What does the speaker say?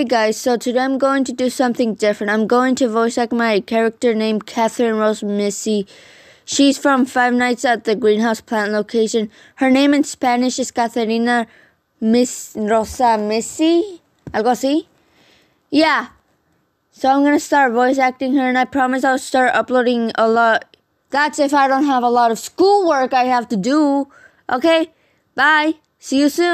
Hey guys, so today I'm going to do something different. I'm going to voice act my character named Catherine Rose Missy. She's from Five Nights at the Greenhouse Plant location. Her name in Spanish is Catherina Miss Rosa Missy. Algo así? Yeah. So I'm gonna start voice acting her and I promise I'll start uploading a lot. That's if I don't have a lot of schoolwork I have to do. Okay? Bye. See you soon.